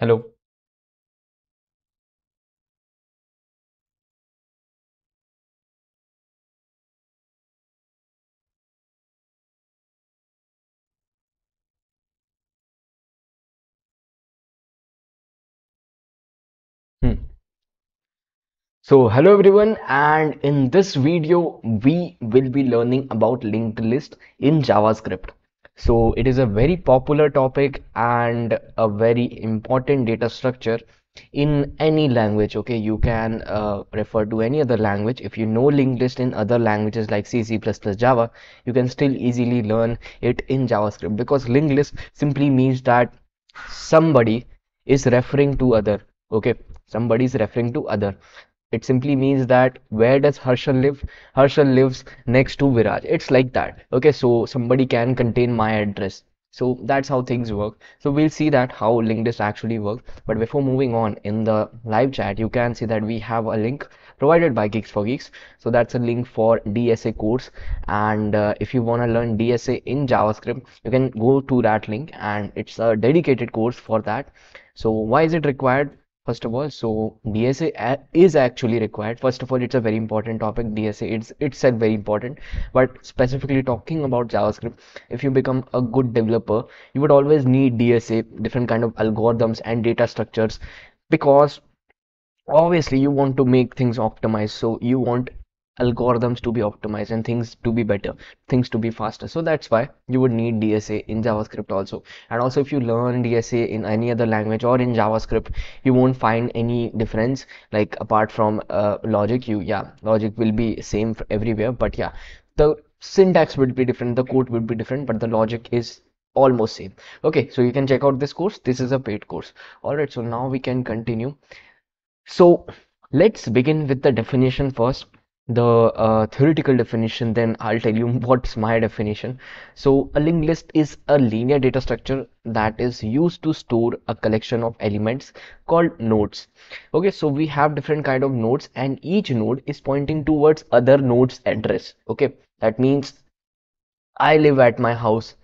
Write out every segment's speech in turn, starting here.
Hello. Hmm. So hello everyone and in this video we will be learning about linked list in JavaScript. So it is a very popular topic and a very important data structure in any language okay? You can uh, refer to any other language. If you know linked list in other languages like C, C++, Java you can still easily learn it in JavaScript because linked list simply means that somebody is referring to other okay? Somebody is referring to other it simply means that where does Harshal live? Harshal lives next to Viraj. It's like that. Okay so somebody can contain my address. So that's how things work. So we'll see that how linked list actually works. But before moving on in the live chat you can see that we have a link provided by Geeks for Geeks. So that's a link for DSA course. And uh, if you want to learn DSA in JavaScript you can go to that link and it's a dedicated course for that. So why is it required first of all so DSA is actually required. First of all it's a very important topic. DSA it's it's itself very important. But specifically talking about JavaScript if you become a good developer you would always need DSA different kind of algorithms and data structures because obviously you want to make things optimized. So you want algorithms to be optimized and things to be better things to be faster. So that's why you would need DSA in JavaScript also. And also if you learn DSA in any other language or in JavaScript you won't find any difference. Like apart from uh, logic you yeah logic will be same everywhere but yeah the syntax would be different the code would be different but the logic is almost same. Okay so you can check out this course. This is a paid course. All right so now we can continue. So let's begin with the definition first the uh, theoretical definition then I'll tell you what's my definition. So a linked list is a linear data structure that is used to store a collection of elements called nodes. Okay so we have different kind of nodes and each node is pointing towards other nodes address. Okay that means I live at my house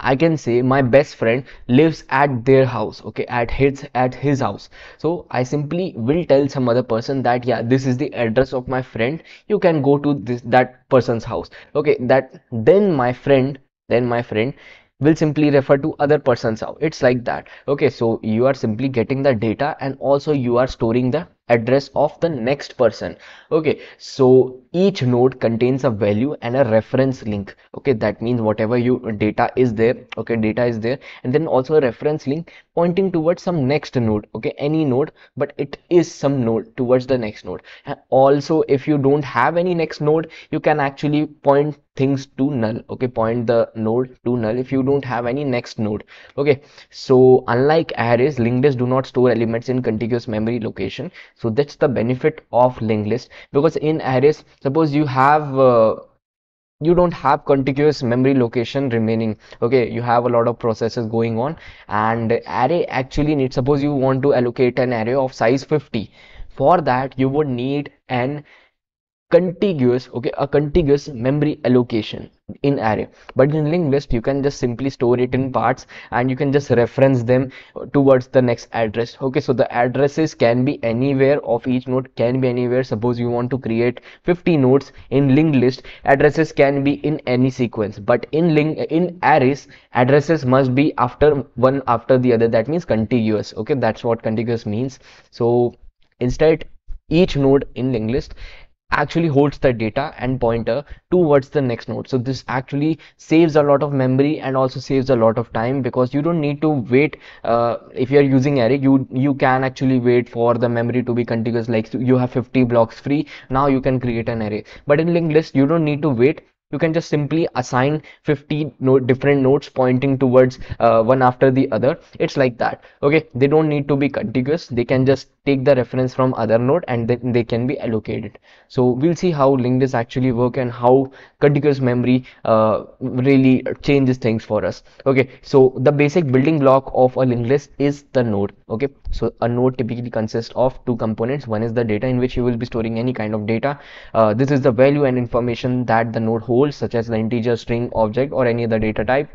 I can say my best friend lives at their house okay at his at his house. So I simply will tell some other person that yeah this is the address of my friend. You can go to this that person's house okay. That then my friend then my friend will simply refer to other person's house. It's like that okay. So you are simply getting the data and also you are storing the address of the next person. Okay so each node contains a value and a reference link. Okay that means whatever you data is there okay data is there and then also a reference link pointing towards some next node okay any node but it is some node towards the next node. And also if you don't have any next node you can actually point things to null okay point the node to null if you don't have any next node okay. So unlike arrays linked lists do not store elements in contiguous memory location so that's the benefit of linked list. Because in arrays suppose you have uh, you don't have contiguous memory location remaining. Okay you have a lot of processes going on. And array actually needs suppose you want to allocate an array of size 50 for that you would need an contiguous okay a contiguous memory allocation in array. But in linked list you can just simply store it in parts and you can just reference them towards the next address. Okay so the addresses can be anywhere of each node can be anywhere. Suppose you want to create 50 nodes in linked list addresses can be in any sequence. But in link in arrays addresses must be after one after the other. That means contiguous okay that's what contiguous means. So instead each node in linked list actually holds the data and pointer towards the next node. So this actually saves a lot of memory and also saves a lot of time because you don't need to wait uh, if you're using array you you can actually wait for the memory to be contiguous. Like you have 50 blocks free now you can create an array. But in linked list you don't need to wait you can just simply assign 50 node different nodes pointing towards uh, one after the other. It's like that okay? They don't need to be contiguous. They can just take the reference from other node and then they can be allocated. So we'll see how linked list actually work and how contiguous memory uh, really changes things for us okay? So the basic building block of a linked list is the node okay? So a node typically consists of two components. One is the data in which you will be storing any kind of data. Uh, this is the value and information that the node holds such as the integer string object or any other data type.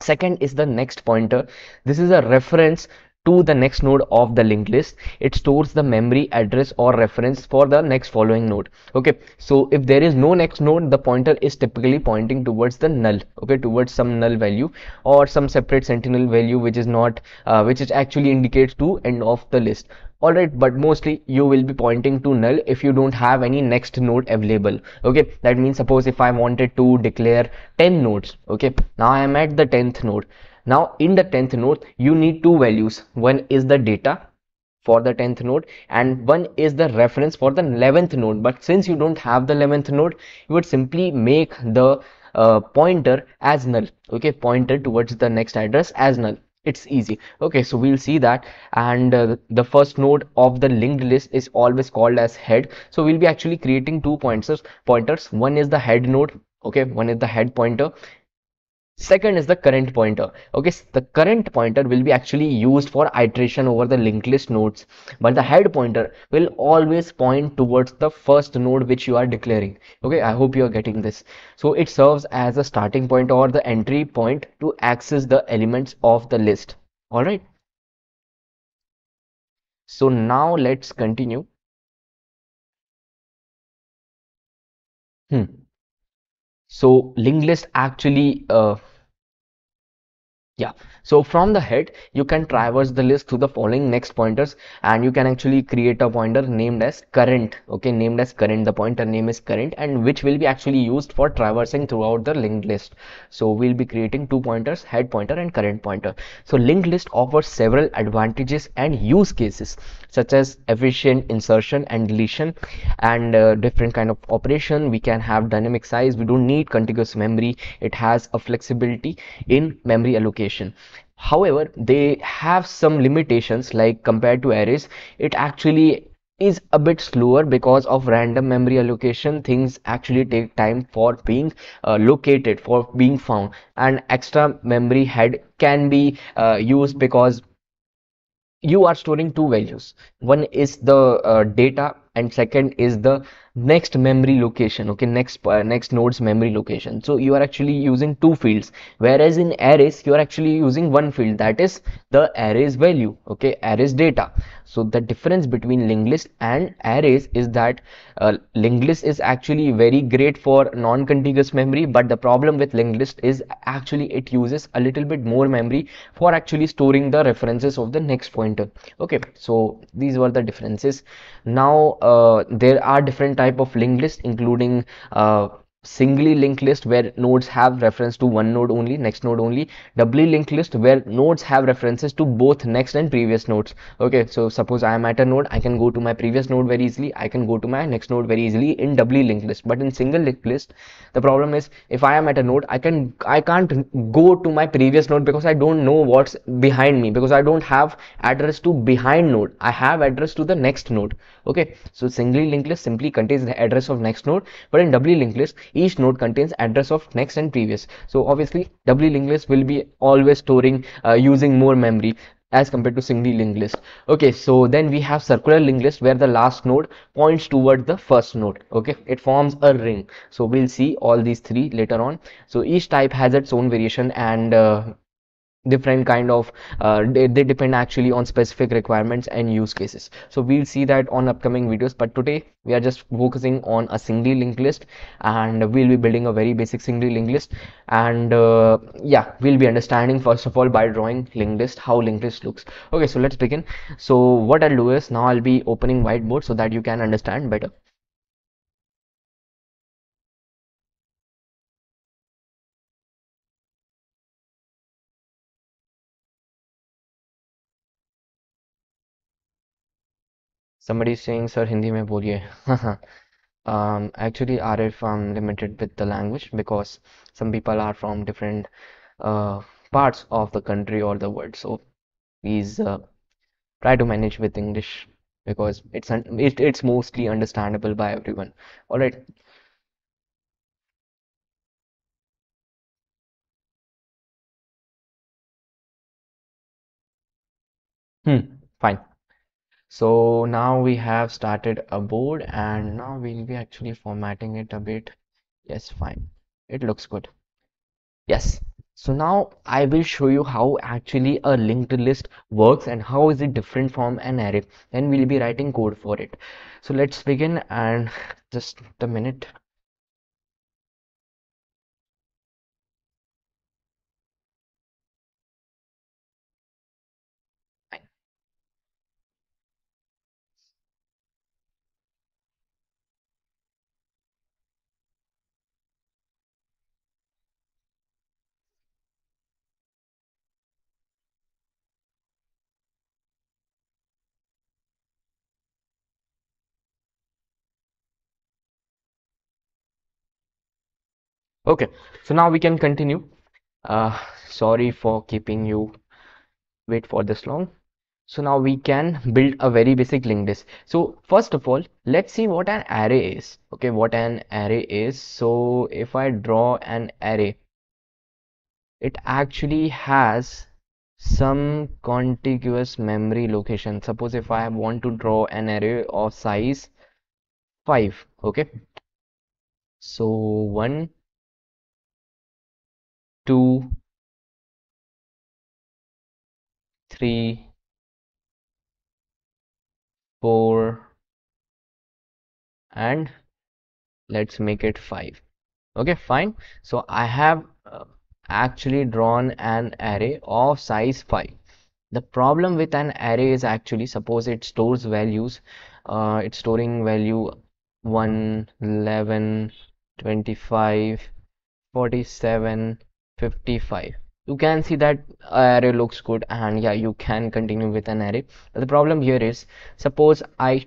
Second is the next pointer. This is a reference to the next node of the linked list. It stores the memory address or reference for the next following node. Okay so if there is no next node the pointer is typically pointing towards the null okay towards some null value or some separate sentinel value which is not uh, which is actually indicates to end of the list. Alright but mostly you will be pointing to null if you don't have any next node available. Okay that means suppose if I wanted to declare 10 nodes okay now I am at the 10th node now in the 10th node you need two values. One is the data for the 10th node and one is the reference for the 11th node. But since you don't have the 11th node you would simply make the uh, pointer as null. Okay pointer towards the next address as null. It's easy. Okay so we'll see that. And uh, the first node of the linked list is always called as head. So we'll be actually creating two pointers pointers. One is the head node. Okay one is the head pointer second is the current pointer. Okay the current pointer will be actually used for iteration over the linked list nodes. But the head pointer will always point towards the first node which you are declaring. Okay i hope you are getting this. So it serves as a starting point or the entry point to access the elements of the list. All right so now let's continue. Hmm so linked list actually uh, yeah. So from the head you can traverse the list through the following next pointers and you can actually create a pointer named as current okay? Named as current. The pointer name is current and which will be actually used for traversing throughout the linked list. So we'll be creating two pointers head pointer and current pointer. So linked list offers several advantages and use cases such as efficient insertion and deletion and uh, different kind of operation. We can have dynamic size. We don't need contiguous memory. It has a flexibility in memory allocation. However they have some limitations like compared to arrays it actually is a bit slower because of random memory allocation. Things actually take time for being uh, located for being found. And extra memory head can be uh, used because you are storing two values. One is the uh, data and second is the next memory location okay next uh, next node's memory location. So you are actually using two fields whereas in arrays you are actually using one field that is the arrays value okay arrays data. So the difference between linked list and arrays is that uh, linked list is actually very great for non-contiguous memory but the problem with linked list is actually it uses a little bit more memory for actually storing the references of the next pointer okay. So these were the differences. Now uh, there are different type of linked list including uh, singly linked list where nodes have reference to one node only next node only doubly linked list where nodes have references to both next and previous nodes. Okay so suppose i am at a node i can go to my previous node very easily i can go to my next node very easily in doubly linked list. But in single linked list the problem is if i am at a node i can i can't go to my previous node because i don't know what's behind me because i don't have address to behind node. I have address to the next node. Okay so singly linked list simply contains the address of next node but in doubly linked list each node contains address of next and previous. So obviously doubly linked list will be always storing uh, using more memory as compared to singly linked list okay so then we have circular linked list where the last node points toward the first node. Okay it forms a ring. So we'll see all these three later on. So each type has its own variation and uh, different kind of uh, they, they depend actually on specific requirements and use cases. So we'll see that on upcoming videos but today we are just focusing on a singly linked list and we'll be building a very basic singly linked list. And uh, yeah we'll be understanding first of all by drawing linked list how linked list looks. Okay so let's begin. So what i'll do is now i'll be opening whiteboard so that you can understand better somebody is saying sir hindi mein boliye. Um actually RF I'm limited with the language because some people are from different uh, parts of the country or the world. So please uh, try to manage with English because it's it, it's mostly understandable by everyone. All right. Hmm fine so now we have started a board and now we'll be actually formatting it a bit. Yes fine. It looks good. Yes. So now I will show you how actually a linked list works and how is it different from an array. Then we'll be writing code for it. So let's begin and just a minute okay so now we can continue. Uh sorry for keeping you wait for this long. So now we can build a very basic linked list so first of all let's see what an array is. Okay what an array is. So if I draw an array it actually has some contiguous memory location. Suppose if I want to draw an array of size 5 okay? So 1 2 3 4 and let's make it 5 okay fine. So I have uh, actually drawn an array of size 5 the problem with an array is actually suppose it stores values uh, it's storing value 1 11 25 47 55 you can see that array looks good and yeah you can continue with an array. But the problem here is suppose I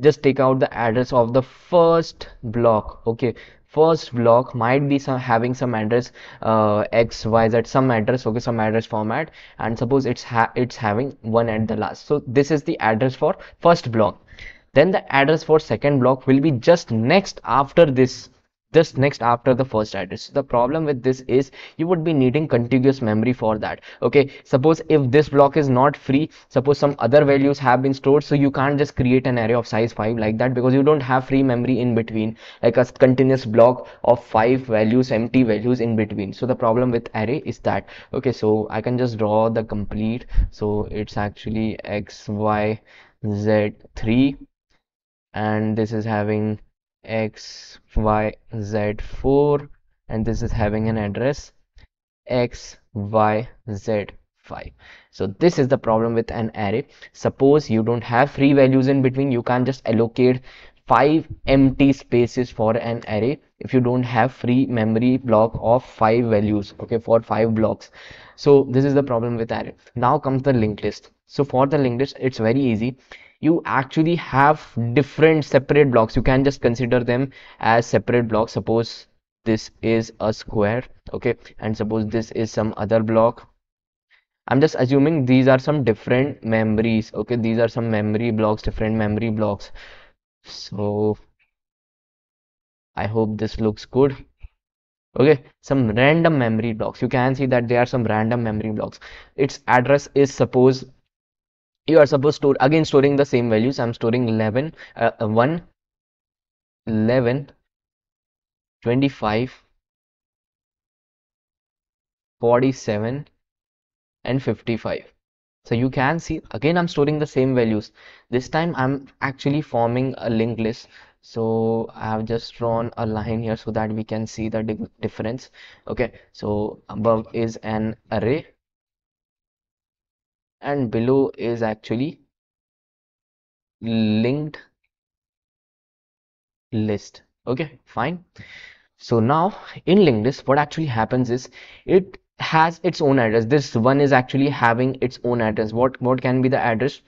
just take out the address of the first block okay? First block might be some having some address uh, x y z some address okay some address format. And suppose it's ha it's having one at the last. So this is the address for first block. Then the address for second block will be just next after this just next after the first address. The problem with this is you would be needing contiguous memory for that okay? Suppose if this block is not free suppose some other values have been stored so you can't just create an array of size 5 like that because you don't have free memory in between like a continuous block of 5 values empty values in between. So the problem with array is that okay so I can just draw the complete. So it's actually x y z 3 and this is having x y z 4 and this is having an address. X y z 5 so this is the problem with an array. Suppose you don't have free values in between. You can't just allocate five empty spaces for an array if you don't have free memory block of five values okay for five blocks. So this is the problem with array. Now comes the linked list. So for the linked list it's very easy you actually have different separate blocks. You can just consider them as separate blocks suppose this is a square okay? And suppose this is some other block. I'm just assuming these are some different memories okay? These are some memory blocks different memory blocks. So I hope this looks good. Okay some random memory blocks. You can see that there are some random memory blocks. Its address is suppose you are supposed to again storing the same values. I'm storing 11 uh, uh 1 11 25 47 and 55 so you can see again i'm storing the same values. This time i'm actually forming a linked list. So i have just drawn a line here so that we can see the di difference. Okay so above is an array and below is actually linked list. Okay fine. So now in linked list what actually happens is it has its own address. This one is actually having its own address. What what can be the address?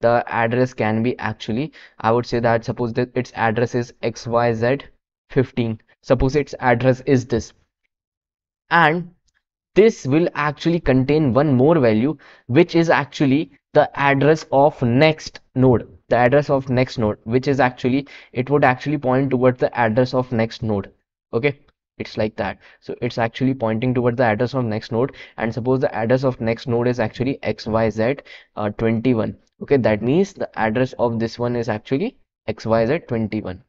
The address can be actually i would say that suppose that its address is xyz 15 suppose its address is this. And this will actually contain one more value which is actually the address of next node. The address of next node which is actually it would actually point towards the address of next node. Okay? It's like that. So it's actually pointing towards the address of next node. And suppose the address of next node is actually xyz uh, 21 okay? That means the address of this one is actually xyz 21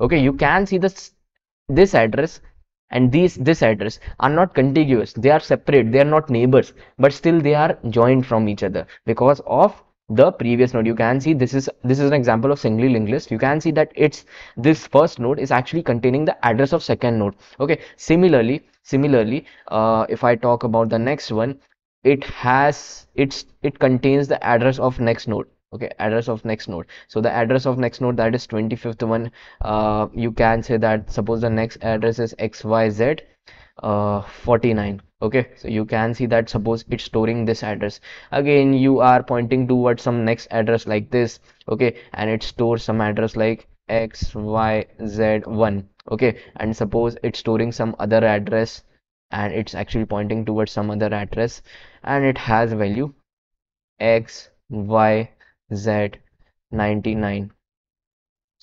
okay? You can see the this address and these this address are not contiguous. They are separate. They are not neighbors. But still they are joined from each other. Because of the previous node you can see this is this is an example of singly linked list you can see that it's this first node is actually containing the address of second node. Okay. Similarly similarly uh, if i talk about the next one it has it's it contains the address of next node okay address of next node. So the address of next node that is 25th one. Uh, you can say that suppose the next address is xyz uh, 49 okay so you can see that suppose it's storing this address. Again you are pointing towards some next address like this. Okay and it stores some address like xyz1 okay and suppose it's storing some other address and it's actually pointing towards some other address and it has value x y z 99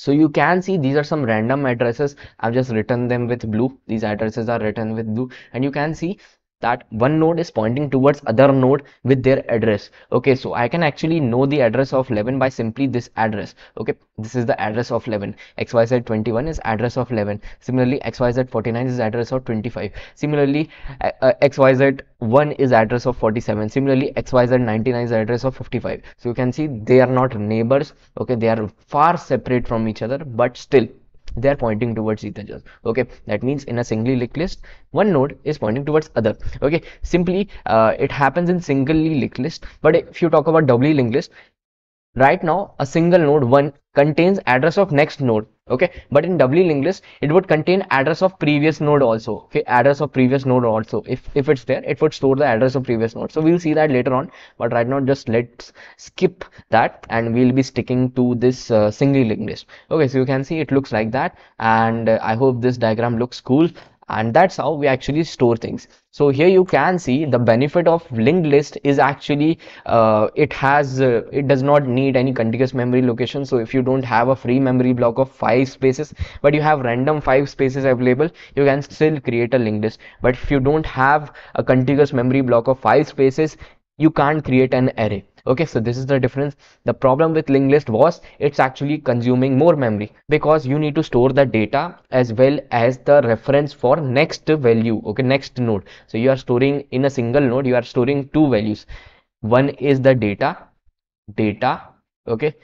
so you can see these are some random addresses. I've just written them with blue. These addresses are written with blue. And you can see that one node is pointing towards other node with their address. Okay so i can actually know the address of 11 by simply this address. Okay this is the address of 11 xyz 21 is address of 11 similarly xyz 49 is address of 25 similarly uh, uh xyz 1 is address of 47 similarly xyz 99 is address of 55 so you can see they are not neighbors. Okay they are far separate from each other but still they are pointing towards each other okay that means in a singly linked list one node is pointing towards other. Okay simply uh, it happens in singly linked list but if you talk about doubly linked list right now a single node one contains address of next node okay? But in doubly linked list it would contain address of previous node also okay? Address of previous node also. If if it's there it would store the address of previous node. So we'll see that later on. But right now just let's skip that and we'll be sticking to this uh, singly linked list okay so you can see it looks like that. And uh, i hope this diagram looks cool and that's how we actually store things. So here you can see the benefit of linked list is actually uh, it has uh, it does not need any contiguous memory location. So if you don't have a free memory block of five spaces but you have random five spaces available you can still create a linked list. But if you don't have a contiguous memory block of five spaces you can't create an array okay so this is the difference. The problem with linked list was it's actually consuming more memory because you need to store the data as well as the reference for next value. Okay next node. So you are storing in a single node you are storing two values. One is the data data okay.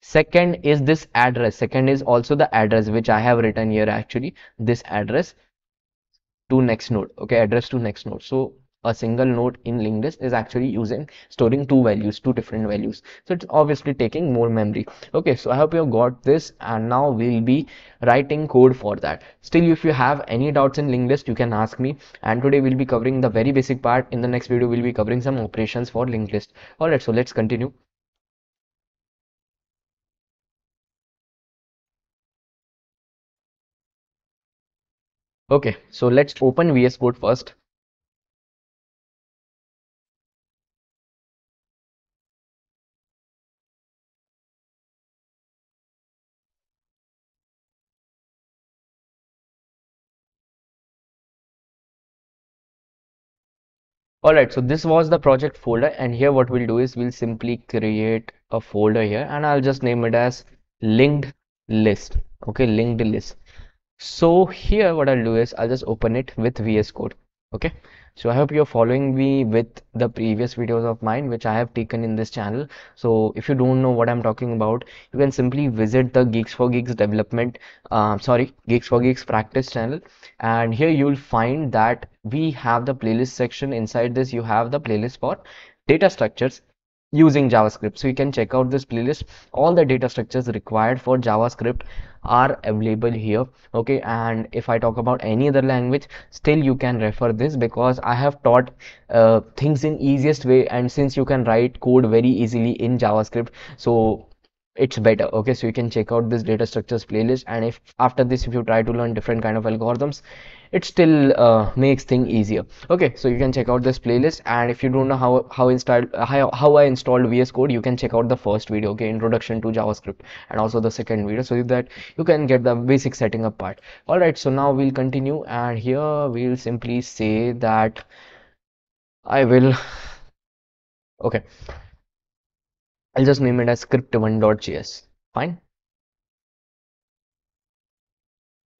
Second is this address. Second is also the address which i have written here actually this address to next node okay address to next node. So a single node in linked list is actually using storing two values two different values. So it's obviously taking more memory. Okay so i hope you have got this and now we'll be writing code for that. Still if you have any doubts in linked list you can ask me. And today we'll be covering the very basic part. In the next video we'll be covering some operations for linked list all right so let's continue. Okay so let's open vs code first Alright, so this was the project folder and here what we'll do is we'll simply create a folder here and I'll just name it as linked list. Okay, linked list. So here what I'll do is I'll just open it with VS Code. Okay, so I hope you're following me with the previous videos of mine which I have taken in this channel. So if you don't know what I'm talking about, you can simply visit the Geeks for Geeks development, uh, sorry, Geeks for Geeks practice channel and here you'll find that we have the playlist section. Inside this you have the playlist for data structures using javascript. So you can check out this playlist. All the data structures required for javascript are available here. Okay and if i talk about any other language still you can refer this because i have taught uh, things in easiest way. And since you can write code very easily in javascript so it's better. Okay so you can check out this data structures playlist. And if after this if you try to learn different kind of algorithms it still uh, makes thing easier okay so you can check out this playlist and if you don't know how how installed how, how i installed vs code you can check out the first video okay introduction to javascript and also the second video so that you can get the basic setting up part all right so now we'll continue and here we'll simply say that i will okay I'll just name it as script1.js. Fine.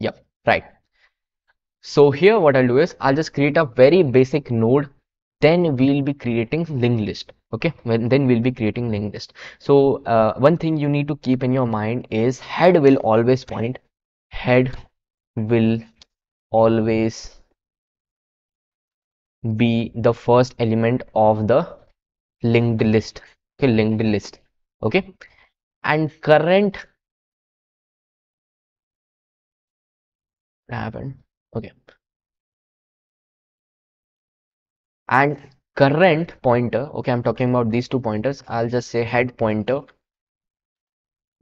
Yep. right so here what I'll do is I'll just create a very basic node then we'll be creating linked list okay? When then we'll be creating linked list. So uh, one thing you need to keep in your mind is head will always point. Head will always be the first element of the linked list okay? Linked list okay? And current happened okay. And current pointer okay i'm talking about these two pointers. I'll just say head pointer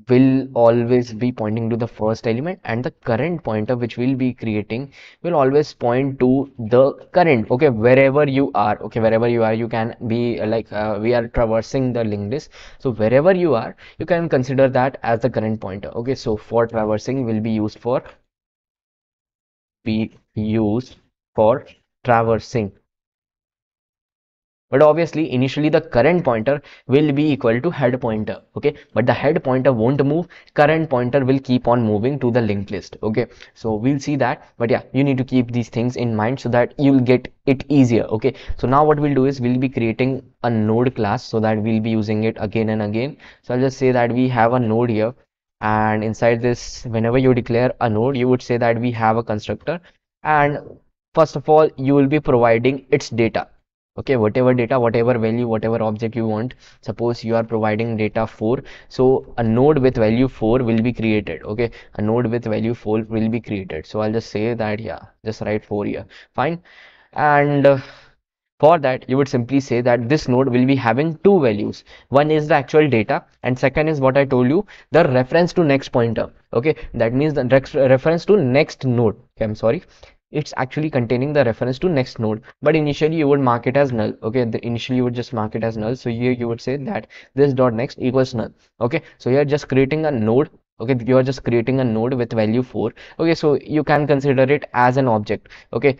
will always be pointing to the first element and the current pointer which we'll be creating will always point to the current okay wherever you are okay wherever you are you can be uh, like uh, we are traversing the linked list. So wherever you are you can consider that as the current pointer okay. So for traversing will be used for be used for traversing. But obviously initially the current pointer will be equal to head pointer okay? But the head pointer won't move. Current pointer will keep on moving to the linked list okay? So we'll see that. But yeah you need to keep these things in mind so that you'll get it easier okay? So now what we'll do is we'll be creating a node class so that we'll be using it again and again. So i'll just say that we have a node here and inside this whenever you declare a node you would say that we have a constructor. And first of all you will be providing its data. Okay whatever data whatever value whatever object you want. Suppose you are providing data 4 so a node with value 4 will be created. Okay a node with value 4 will be created. So i'll just say that yeah just write 4 here. Fine. And uh, for that you would simply say that this node will be having two values. One is the actual data and second is what i told you the reference to next pointer. Okay? That means the reference to next node. Okay i'm sorry. It's actually containing the reference to next node but initially you would mark it as null. Okay? The, initially you would just mark it as null. So here you would say that this dot next equals null. Okay? So you're just creating a node. Okay? You are just creating a node with value 4 okay? So you can consider it as an object. Okay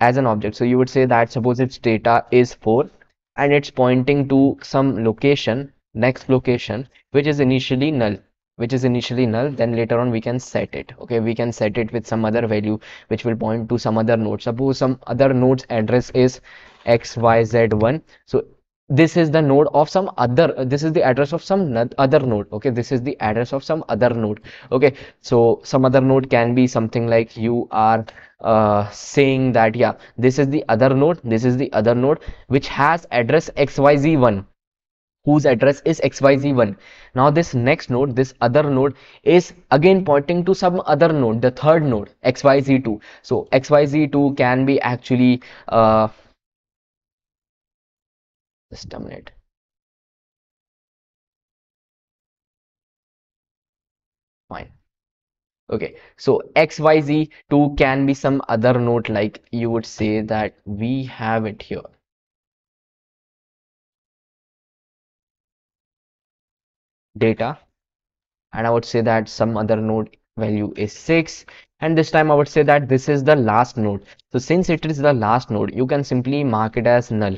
as an object. So you would say that suppose its data is 4 and it's pointing to some location next location which is initially null which is initially null then later on we can set it. Okay we can set it with some other value which will point to some other node. Suppose some other node's address is xyz1 so this is the node of some other this is the address of some other node okay? This is the address of some other node okay? So some other node can be something like you are uh, saying that yeah this is the other node this is the other node which has address xyz1 whose address is xyz1 now this next node this other node is again pointing to some other node the third node xyz2 so xyz2 can be actually uh just a minute fine. Okay. So xyz2 can be some other node like you would say that we have it here. Data. And I would say that some other node value is 6 and this time I would say that this is the last node so since it is the last node you can simply mark it as null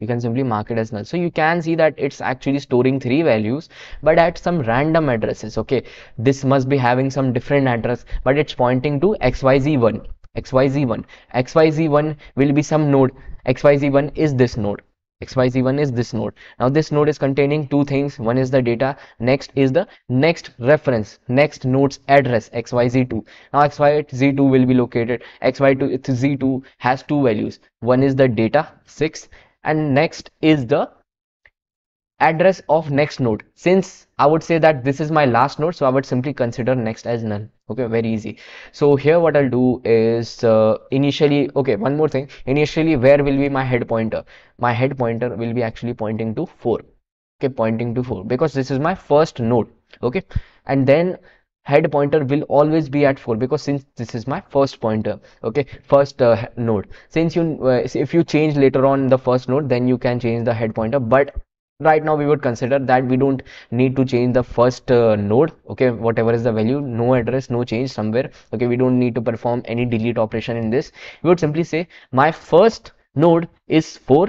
you can simply mark it as null. So you can see that it's actually storing three values but at some random addresses okay? This must be having some different address but it's pointing to xyz1 xyz1 xyz1 will be some node. Xyz1 is this node. Xyz1 is this node. Now this node is containing two things. One is the data next is the next reference next node's address xyz2 now xyz2 will be located. Xyz2 has two values. One is the data 6 and next is the address of next node. Since I would say that this is my last node so I would simply consider next as none okay very easy. So here what I'll do is uh, initially okay one more thing. Initially where will be my head pointer? My head pointer will be actually pointing to 4 okay pointing to 4 because this is my first node. Okay and then head pointer will always be at 4 because since this is my first pointer okay first uh, node. Since you uh, if you change later on the first node then you can change the head pointer but right now we would consider that we don't need to change the first uh, node okay whatever is the value no address no change somewhere okay we don't need to perform any delete operation in this. We would simply say my first node is 4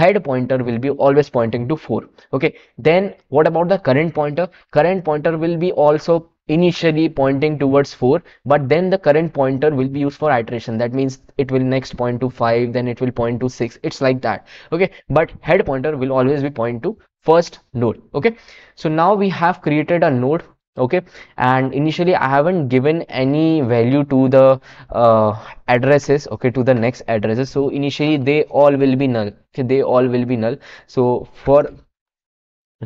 head pointer will be always pointing to 4 okay. Then what about the current pointer? Current pointer will be also initially pointing towards 4 but then the current pointer will be used for iteration. That means it will next point to 5 then it will point to 6 it's like that. Okay? But head pointer will always be point to first node. Okay? So now we have created a node. Okay? And initially i haven't given any value to the uh, addresses okay to the next addresses. So initially they all will be null. Okay? They all will be null. So for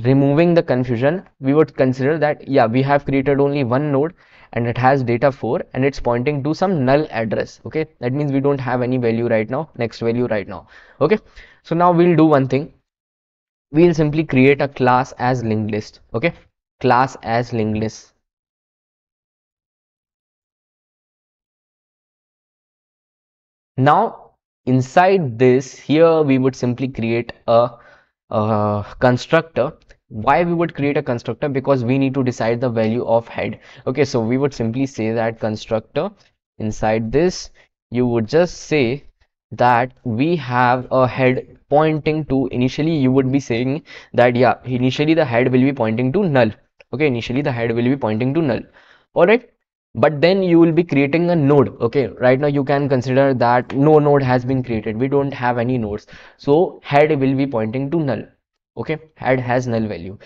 removing the confusion we would consider that yeah we have created only one node and it has data 4 and it's pointing to some null address okay? That means we don't have any value right now next value right now okay? So now we'll do one thing. We'll simply create a class as linked list okay? Class as linked list. Now inside this here we would simply create a, a constructor why we would create a constructor? Because we need to decide the value of head. Okay so we would simply say that constructor inside this you would just say that we have a head pointing to initially you would be saying that yeah initially the head will be pointing to null. Okay initially the head will be pointing to null. All right but then you will be creating a node. Okay right now you can consider that no node has been created. We don't have any nodes. So head will be pointing to null okay? Head has null value.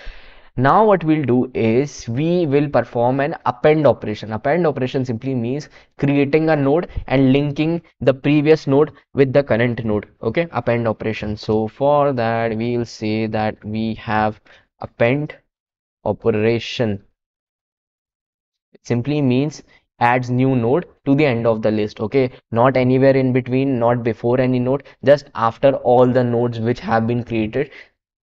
Now what we'll do is we will perform an append operation. Append operation simply means creating a node and linking the previous node with the current node. Okay? Append operation. So for that we'll say that we have append operation. It simply means adds new node to the end of the list. Okay? Not anywhere in between not before any node just after all the nodes which have been created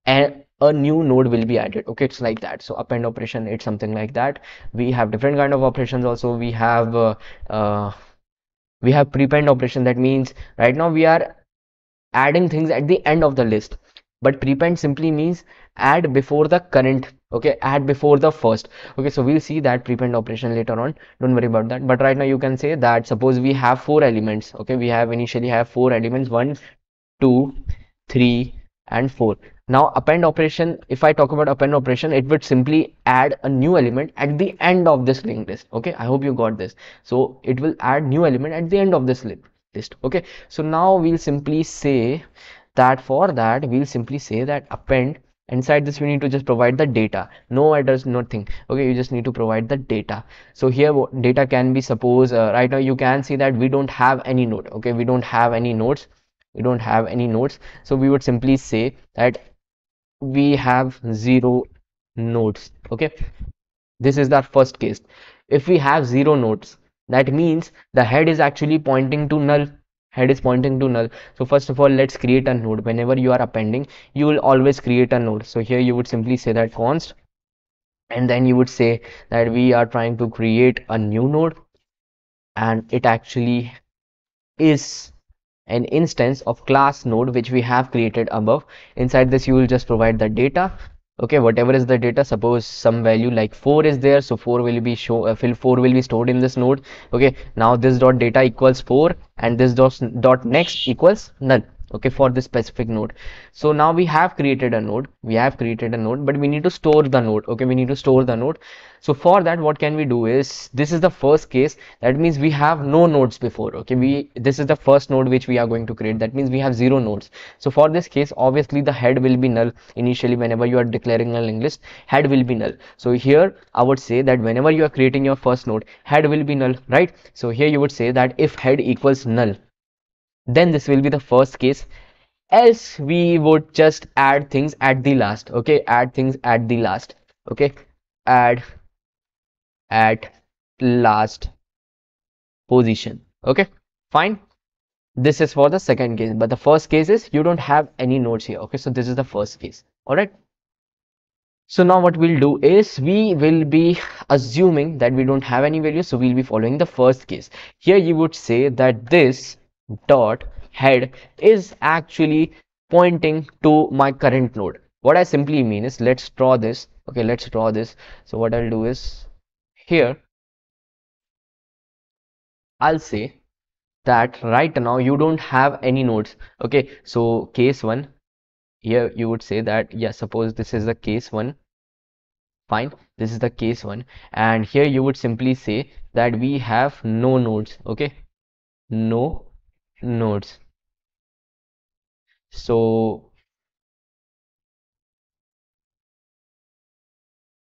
and a new node will be added. Okay it's like that. So append operation it's something like that. We have different kind of operations also. We have uh, uh, we have prepend operation. That means right now we are adding things at the end of the list. But prepend simply means add before the current. Okay add before the first. Okay so we'll see that prepend operation later on. Don't worry about that. But right now you can say that suppose we have four elements. Okay we have initially have four elements. One two three and 4 now append operation if i talk about append operation it would simply add a new element at the end of this linked list okay? I hope you got this. So it will add new element at the end of this list okay? So now we'll simply say that for that we'll simply say that append inside this we need to just provide the data. No address nothing okay? You just need to provide the data. So here data can be suppose uh, right now you can see that we don't have any node okay? We don't have any nodes. We don't have any nodes. So we would simply say that we have zero nodes okay? This is the first case. If we have zero nodes that means the head is actually pointing to null. Head is pointing to null. So first of all let's create a node. Whenever you are appending you will always create a node. So here you would simply say that const and then you would say that we are trying to create a new node and it actually is an instance of class node which we have created above. Inside this you will just provide the data. Okay whatever is the data suppose some value like 4 is there so 4 will be show uh, 4 will be stored in this node. Okay now this dot data equals 4 and this dot dot next equals none okay for this specific node. So now we have created a node. We have created a node but we need to store the node okay? We need to store the node. So for that what can we do is this is the first case. That means we have no nodes before okay? We this is the first node which we are going to create. That means we have zero nodes. So for this case obviously the head will be null. Initially whenever you are declaring a linked list head will be null. So here i would say that whenever you are creating your first node head will be null right? So here you would say that if head equals null then this will be the first case. Else we would just add things at the last okay? Add things at the last okay? Add at last position okay? Fine. This is for the second case but the first case is you don't have any nodes here okay? So this is the first case all right so now what we'll do is we will be assuming that we don't have any values so we'll be following the first case. Here you would say that this dot head is actually pointing to my current node. What i simply mean is let's draw this. Okay let's draw this. So what i'll do is here i'll say that right now you don't have any nodes. Okay so case one here you would say that yeah suppose this is the case one. Fine this is the case one. And here you would simply say that we have no nodes. Okay no nodes. So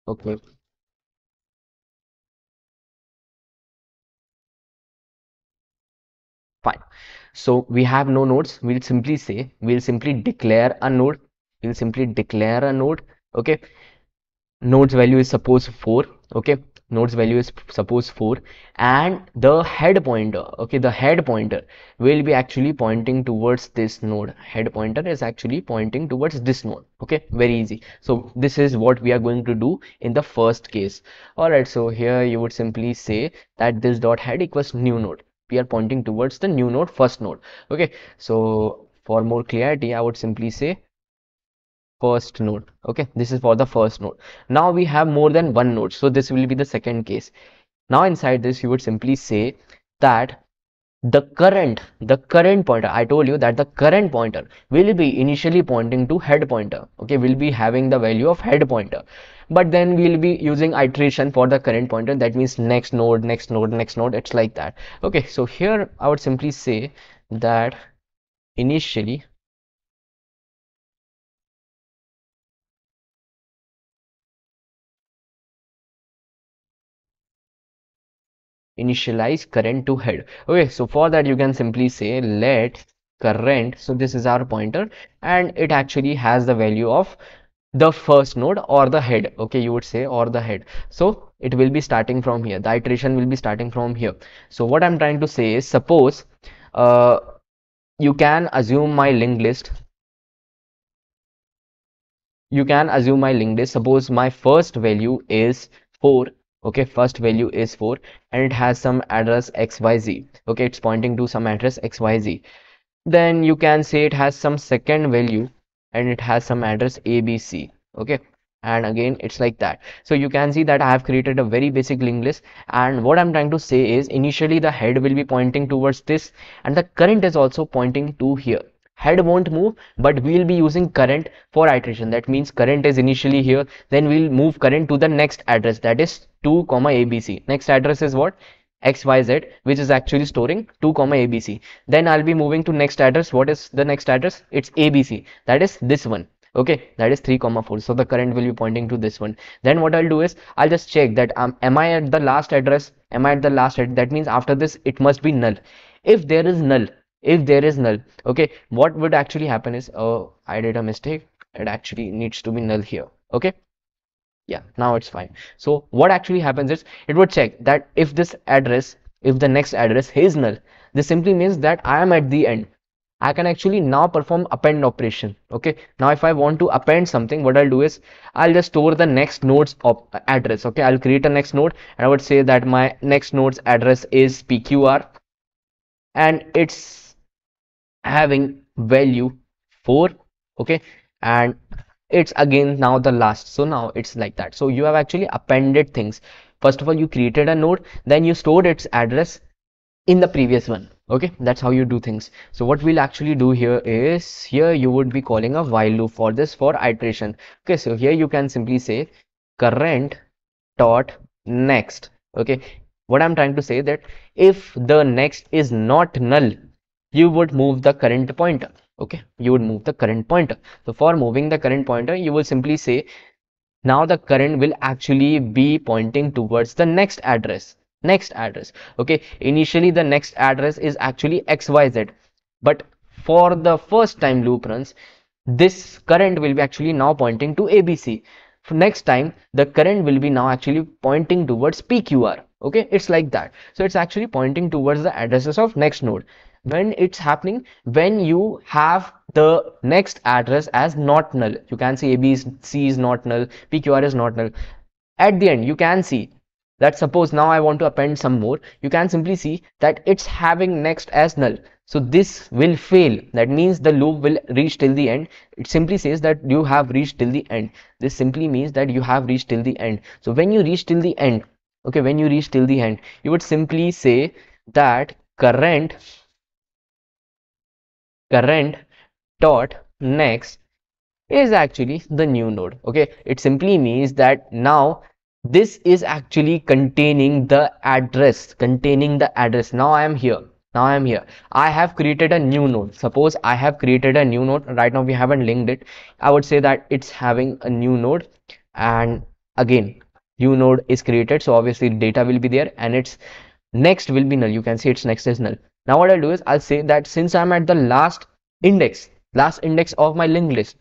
okay. Fine. So we have no nodes. We'll simply say we'll simply declare a node. We'll simply declare a node. Okay. Nodes value is suppose 4 okay nodes value is suppose 4 and the head pointer okay the head pointer will be actually pointing towards this node. Head pointer is actually pointing towards this node okay very easy. So this is what we are going to do in the first case. All right so here you would simply say that this dot head equals new node. We are pointing towards the new node first node okay. So for more clarity i would simply say first node. Okay this is for the first node. Now we have more than one node. So this will be the second case. Now inside this you would simply say that the current the current pointer i told you that the current pointer will be initially pointing to head pointer. Okay will be having the value of head pointer. But then we'll be using iteration for the current pointer. That means next node next node next node. It's like that. Okay so here i would simply say that initially initialize current to head. Okay so for that you can simply say let current so this is our pointer and it actually has the value of the first node or the head. Okay you would say or the head. So it will be starting from here. The iteration will be starting from here. So what i'm trying to say is suppose uh, you can assume my linked list. You can assume my linked list. Suppose my first value is 4 okay first value is 4 and it has some address xyz okay it's pointing to some address xyz then you can say it has some second value and it has some address abc okay and again it's like that. So you can see that i have created a very basic linked list and what i'm trying to say is initially the head will be pointing towards this and the current is also pointing to here head won't move but we'll be using current for iteration. That means current is initially here then we'll move current to the next address. That is 2 comma abc next address is what? Xyz which is actually storing 2 comma abc then i'll be moving to next address. What is the next address? It's abc that is this one. Okay that is 3 comma 4 so the current will be pointing to this one. Then what i'll do is i'll just check that um, am i at the last address? Am i at the last address? That means after this it must be null. If there is null if there is null okay what would actually happen is oh i did a mistake it actually needs to be null here okay? Yeah now it's fine. So what actually happens is it would check that if this address if the next address is null this simply means that i am at the end. I can actually now perform append operation okay? Now if I want to append something what I'll do is I'll just store the next node's address okay? I'll create a next node and I would say that my next node's address is pqr and it's having value 4 okay? And it's again now the last. So now it's like that. So you have actually appended things. First of all you created a node then you stored its address in the previous one okay? That's how you do things. So what we'll actually do here is here you would be calling a while loop for this for iteration. Okay so here you can simply say current dot next okay? What i'm trying to say that if the next is not null you would move the current pointer okay? You would move the current pointer. So for moving the current pointer you will simply say now the current will actually be pointing towards the next address next address okay? Initially the next address is actually xyz but for the first time loop runs this current will be actually now pointing to abc for next time the current will be now actually pointing towards pqr okay? It's like that. So it's actually pointing towards the addresses of next node when it's happening when you have the next address as not null. You can see abc is not null pqr is not null. At the end you can see that suppose now i want to append some more you can simply see that it's having next as null. So this will fail. That means the loop will reach till the end. It simply says that you have reached till the end. This simply means that you have reached till the end. So when you reach till the end okay when you reach till the end you would simply say that current current dot next is actually the new node okay? It simply means that now this is actually containing the address containing the address. Now i am here now i am here. I have created a new node. Suppose i have created a new node. Right now we haven't linked it. I would say that it's having a new node. And again new node is created. So obviously data will be there and its next will be null. You can see its next is null now what i'll do is i'll say that since i'm at the last index last index of my linked list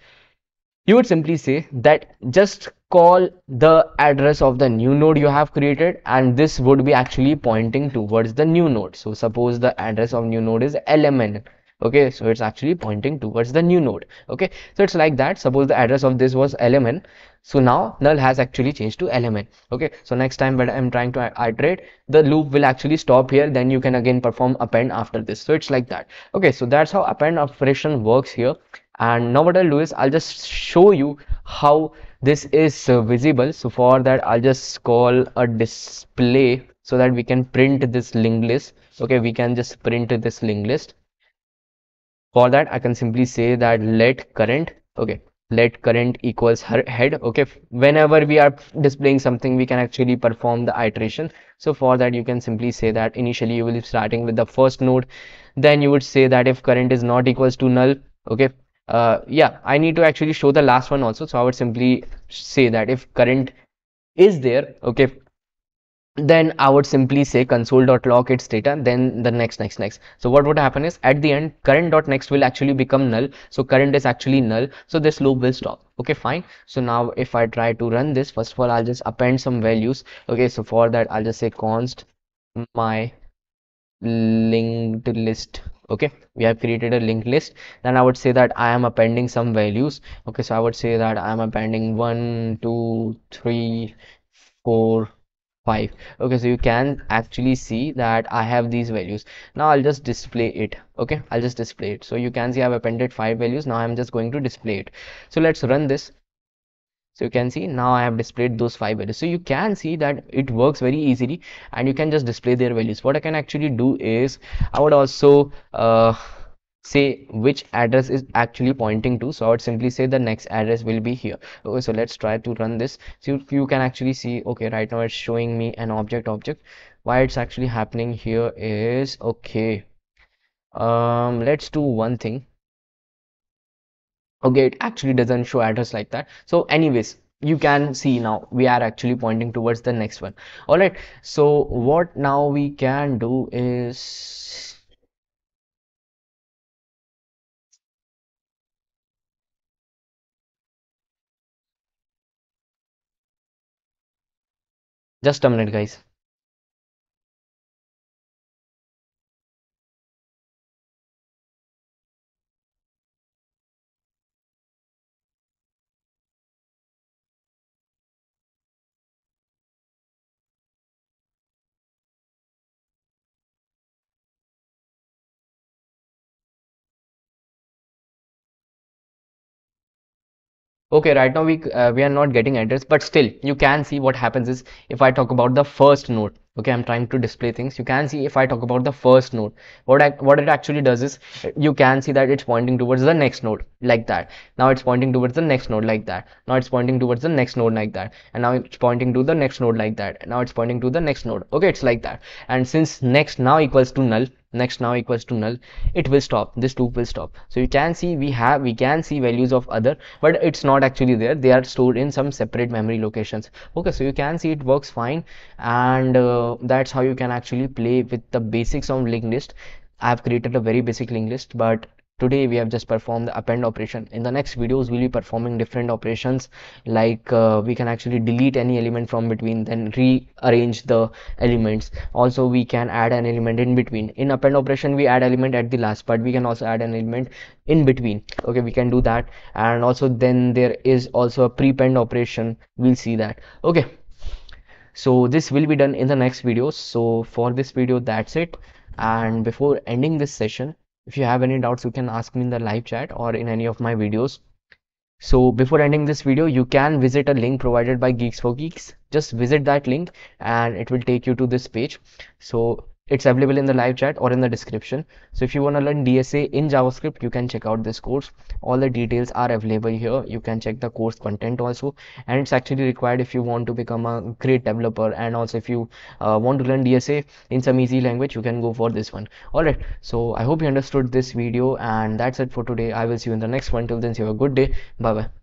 you would simply say that just call the address of the new node you have created and this would be actually pointing towards the new node. So suppose the address of new node is lmn okay so it's actually pointing towards the new node. Okay so it's like that. Suppose the address of this was lmn so now null has actually changed to lmn okay so next time when i'm trying to iterate the loop will actually stop here. Then you can again perform append after this. So it's like that. Okay so that's how append operation works here. And now what I'll do is I'll just show you how this is uh, visible. So for that I'll just call a display so that we can print this linked list. Okay we can just print this linked list for that I can simply say that let current okay let current equals her head okay. Whenever we are displaying something we can actually perform the iteration. So for that you can simply say that initially you will be starting with the first node. Then you would say that if current is not equals to null okay uh, yeah I need to actually show the last one also. So I would simply say that if current is there okay then I would simply say console.log its data then the next next next. So what would happen is at the end current dot next will actually become null. So current is actually null. So this loop will stop. Okay fine. So now if I try to run this first of all I'll just append some values. Okay so for that I'll just say const my linked list. Okay we have created a linked list. Then i would say that i am appending some values. Okay so i would say that i am appending one two three four five. Okay so you can actually see that i have these values. Now i'll just display it. Okay i'll just display it. So you can see i've appended five values. Now i'm just going to display it. So let's run this. So you can see now I have displayed those five values. So you can see that it works very easily and you can just display their values. What I can actually do is I would also uh, say which address is actually pointing to. So I would simply say the next address will be here. Okay so let's try to run this. So you can actually see okay right now it's showing me an object object. Why it's actually happening here is okay um let's do one thing. Okay it actually doesn't show address like that. So anyways you can see now we are actually pointing towards the next one. All right so what now we can do is just a minute guys okay right now we uh, we are not getting address but still you can see what happens is if i talk about the first node okay i'm trying to display things you can see if i talk about the first node what I, what it actually does is you can see that it's pointing towards the next node like that. Now it's pointing towards the next node like that. Now it's pointing towards the next node like that. And now it's pointing to the next node like that. Now it's pointing to the next node. Okay it's like that. And since next now equals to null next now equals to null. It will stop. This loop will stop. So you can see we have we can see values of other but it's not actually there. They are stored in some separate memory locations. Okay so you can see it works fine. And uh, that's how you can actually play with the basics of linked list. I have created a very basic linked list but today we have just performed the append operation. In the next videos we'll be performing different operations like uh, we can actually delete any element from between then rearrange the elements. Also we can add an element in between. In append operation we add element at the last but we can also add an element in between. Okay we can do that. And also then there is also a prepend operation. We'll see that. Okay. So this will be done in the next video so for this video that's it. And before ending this session if you have any doubts you can ask me in the live chat or in any of my videos. So before ending this video you can visit a link provided by geeks for geeks. Just visit that link and it will take you to this page. So it's available in the live chat or in the description. So if you want to learn dsa in javascript you can check out this course. All the details are available here. You can check the course content also. And it's actually required if you want to become a great developer and also if you uh, want to learn dsa in some easy language you can go for this one. All right. So i hope you understood this video and that's it for today. I will see you in the next one. Till then have a good day. Bye bye